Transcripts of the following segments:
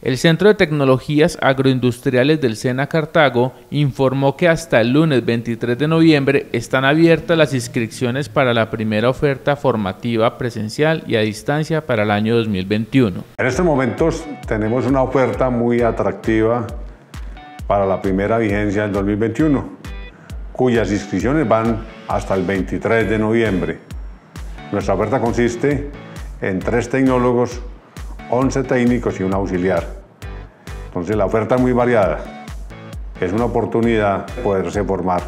El Centro de Tecnologías Agroindustriales del SENA Cartago informó que hasta el lunes 23 de noviembre están abiertas las inscripciones para la primera oferta formativa presencial y a distancia para el año 2021. En estos momentos tenemos una oferta muy atractiva para la primera vigencia del 2021, cuyas inscripciones van hasta el 23 de noviembre. Nuestra oferta consiste en tres tecnólogos 11 técnicos y un auxiliar. Entonces la oferta es muy variada. Es una oportunidad poderse formar.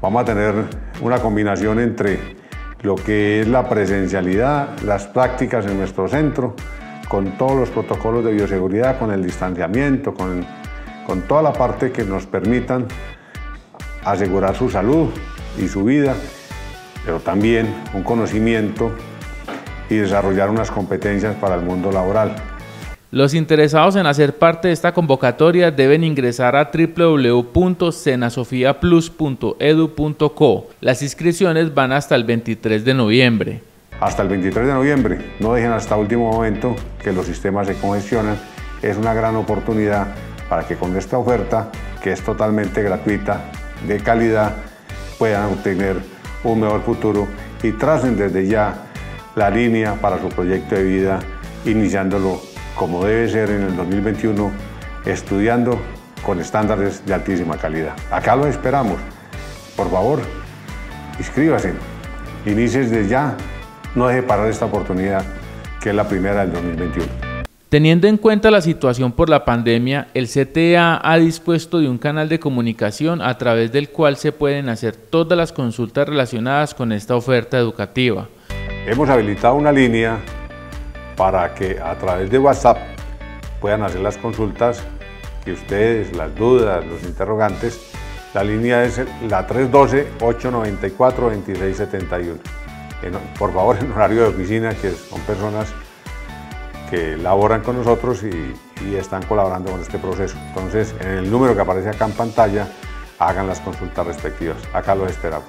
Vamos a tener una combinación entre lo que es la presencialidad, las prácticas en nuestro centro, con todos los protocolos de bioseguridad, con el distanciamiento, con, con toda la parte que nos permitan asegurar su salud y su vida, pero también un conocimiento y desarrollar unas competencias para el mundo laboral. Los interesados en hacer parte de esta convocatoria deben ingresar a www.senasofiaplus.edu.co. Las inscripciones van hasta el 23 de noviembre. Hasta el 23 de noviembre, no dejen hasta último momento que los sistemas se congestionan. Es una gran oportunidad para que con esta oferta, que es totalmente gratuita, de calidad, puedan obtener un mejor futuro y tracen desde ya la línea para su proyecto de vida, iniciándolo como debe ser en el 2021, estudiando con estándares de altísima calidad. Acá lo esperamos. Por favor, inscríbase, inicie desde ya, no deje parar esta oportunidad, que es la primera del 2021. Teniendo en cuenta la situación por la pandemia, el CTA ha dispuesto de un canal de comunicación a través del cual se pueden hacer todas las consultas relacionadas con esta oferta educativa. Hemos habilitado una línea para que a través de WhatsApp puedan hacer las consultas que ustedes, las dudas, los interrogantes. La línea es la 312-894-2671. Por favor, en horario de oficina, que son personas que laboran con nosotros y, y están colaborando con este proceso. Entonces, en el número que aparece acá en pantalla, hagan las consultas respectivas. Acá los esperamos.